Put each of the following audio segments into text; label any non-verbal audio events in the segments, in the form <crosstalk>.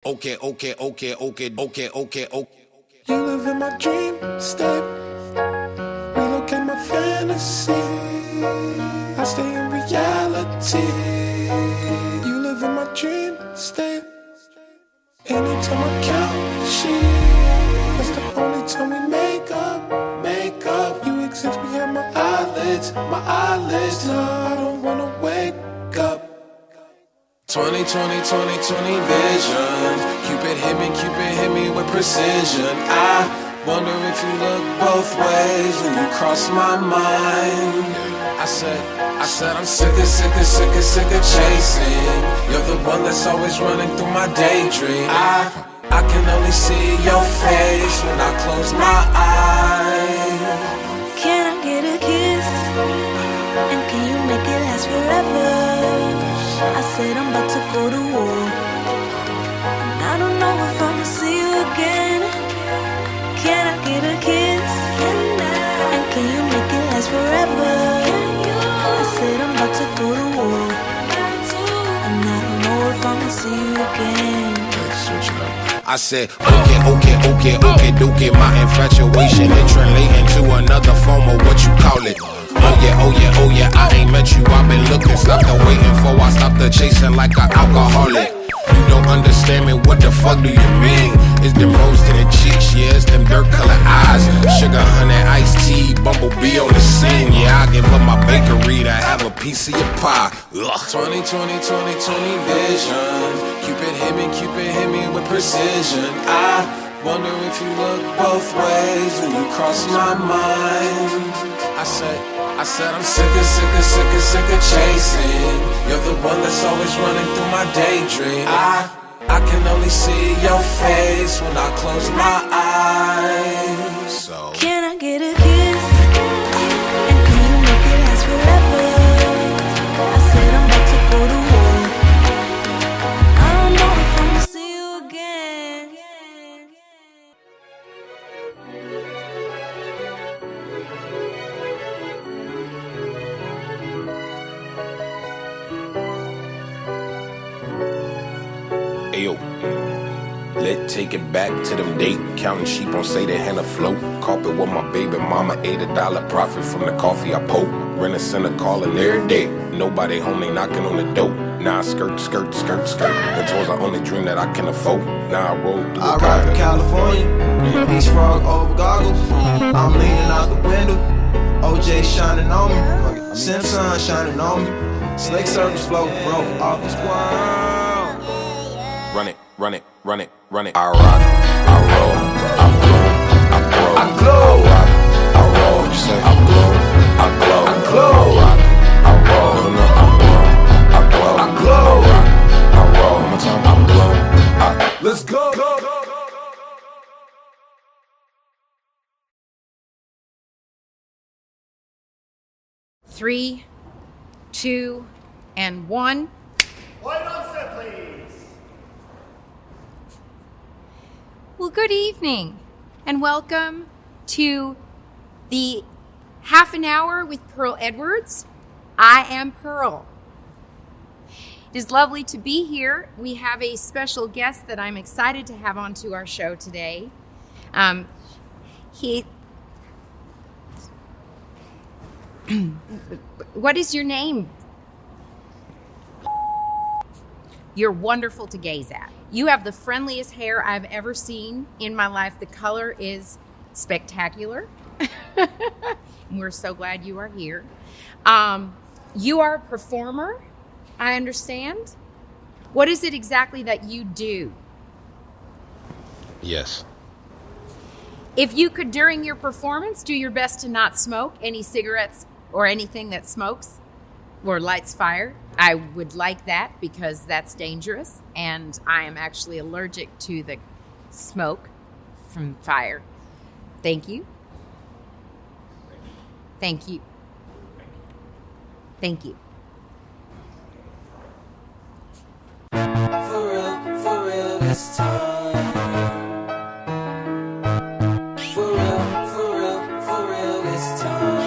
Okay, okay, okay, okay, okay, okay, okay. You live in my dream state. Relocate my fantasy. I stay in reality. You live in my dream state. Anytime I count she. that's the only time we make up, make up. You exist behind my eyelids, my eyelids. No, I don't. 20, 20, 20, 20 vision. Cupid hit me, Cupid hit me with precision. I wonder if you look both ways when you cross my mind. I said, I said I'm sick of, sick of, sick of, sick of chasing. You're the one that's always running through my daydream. I, I can only see your face when I close my eyes. Can I get a kiss? And can you make it last forever? I said I'm about to go to war. And I don't know if I'ma see you again. Can I get a kiss? And can you make it last forever? I said I'm about to go to war. And I don't know if I'ma see you again. I said, okay, okay, okay, okay, okay. My infatuation it translating to another form of what you call it. Oh yeah, oh yeah, oh yeah. I ain't met you. I've been looking, stopped the waiting for. I stopped the chasing like an alcoholic. You don't understand me. What the fuck do you mean? It's them rose to the cheeks, yeah. It's them dirt colored eyes. Sugar, honey, iced tea, bumblebee on the scene. Yeah, I give up my bakery to have a piece of your pie. Ugh. 20, 20, 20, 20 vision. Cupid hit me, Cupid hit me with precision. I wonder if you look both ways when you cross my mind. I said, I said I'm sick of, sick of, sick of, sick of chasing. You're the one that's always running through my daydream. I, I can only see your face when I close my eyes. So. Ayo. Let's take it back to them date. Counting sheep on say they hand afloat. Carpet with my baby mama, ate a dollar profit from the coffee I poke. Rent-A-Center calling every day. Nobody home, they knocking on the door. Now I skirt, skirt, skirt, skirt. That was the only dream that I can afford. Now I roll through I ride garden. California, East Frog over goggles. I'm leaning out the window, OJ shining on me, Simpson shining on me. Slick circles float, bro, off this world. Run it, run it, run it, run it. I rock, I roll, I bloom, I grow. I glow. I rock, I roll. You say? I bloom, I glow. I glow. I rock, I roll. No, no, no, I bloom, I glow. I glow. I rock, I roll. One more time, I bloom, I. Let's go. Three, two, and one. White on set, please. Well, good evening, and welcome to the half an hour with Pearl Edwards. I am Pearl. It is lovely to be here. We have a special guest that I'm excited to have onto our show today. Um, he. <clears throat> what is your name? You're wonderful to gaze at. You have the friendliest hair I've ever seen in my life. The color is spectacular. <laughs> We're so glad you are here. Um, you are a performer, I understand. What is it exactly that you do? Yes. If you could, during your performance, do your best to not smoke any cigarettes or anything that smokes or lights fire, I would like that because that's dangerous. And I am actually allergic to the smoke from fire. Thank you. Thank you. Thank you. For real, for real this time. For real, for real, for real this time.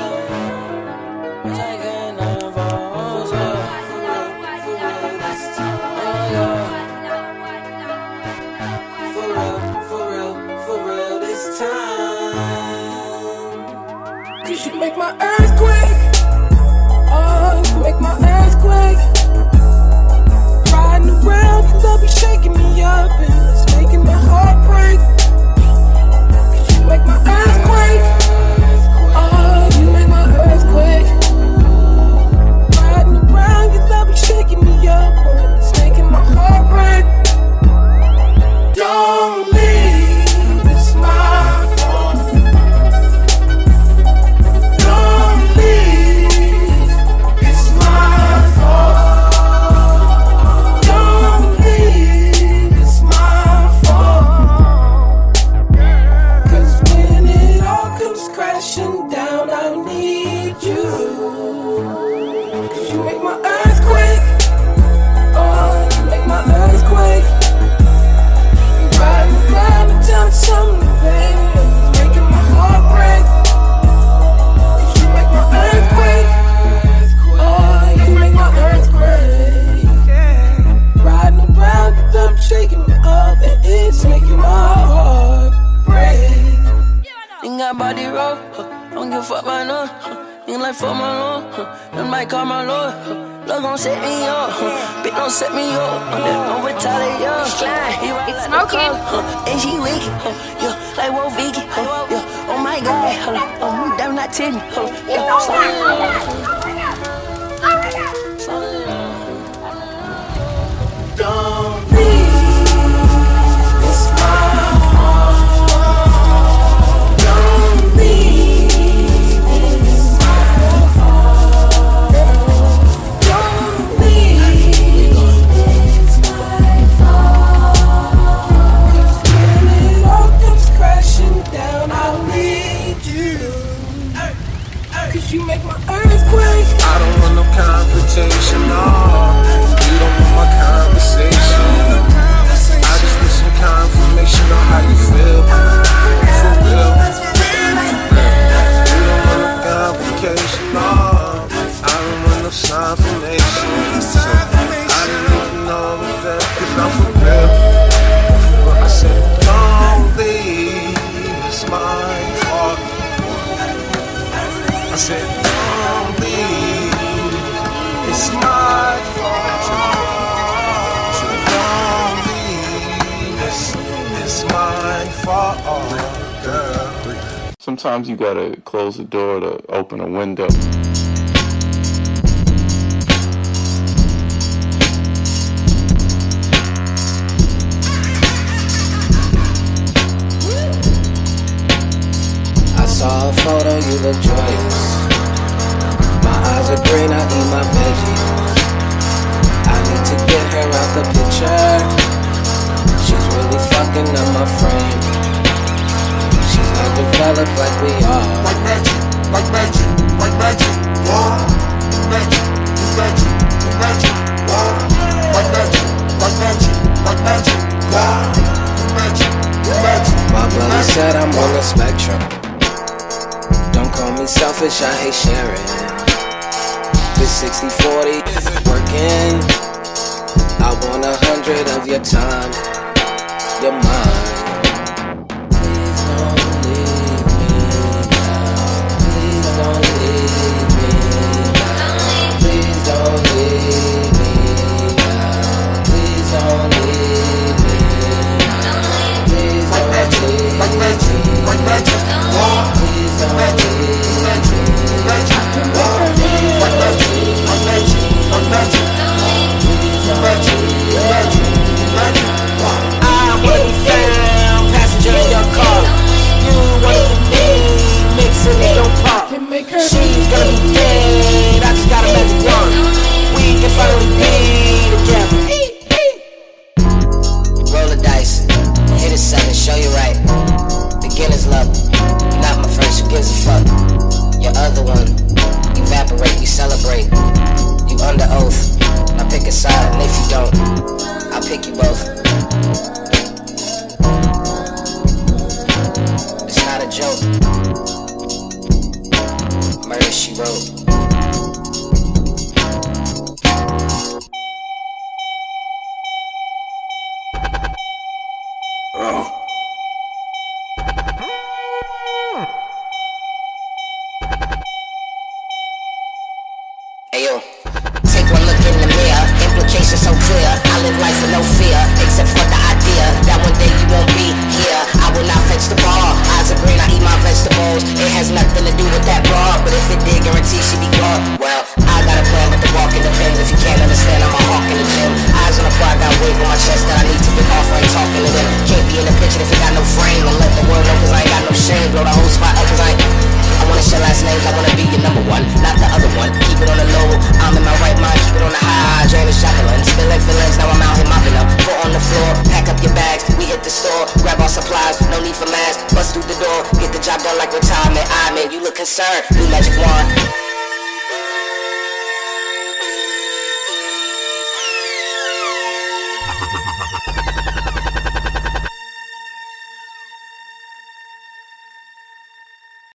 Fuck by no. Huh. Think like fuck my lord, then might call my lord. Love gon' set me up, bitch don't set me up. Huh. Don't retaliate, yo. He ride It's smoking. and she huh. yeah, like Whoa Vicky, yeah. Oh my God, oh damn not titty, huh. yeah. Sometimes you gotta close the door to open a window. I saw a photo, you look joyous. Green, I eat my veggies. I need to get her out the picture. She's really fucking up my frame. She's not developed like we are. Like magic, like magic, like magic, wow. Magic, magic, magic, wow. Like magic, like magic, like magic, wow. Magic, magic. My brother said I'm on the spectrum. Don't call me selfish, I hate sharing. This 60 40 isn't working. I want a hundred of your time, your mind. Make She's gonna be dead, I just got a magic wand. We can finally be together. Roll the dice, hit a seven, show you right. Beginner's luck, not my first, who gives a fuck? Your other one, evaporate, you celebrate. You under oath, now pick a side, and if you don't, I'll pick you both. So clear. I live life with no fear, except for the idea that one day you won't be here. I will not fetch the ball. Eyes are green, I eat my vegetables. It has nothing to do with that bra, but if it did, guarantee she be gone. Well. Store, grab our supplies, no need for masks. Bust through the door, get the job done like retirement. I man, you look concerned, new magic wand.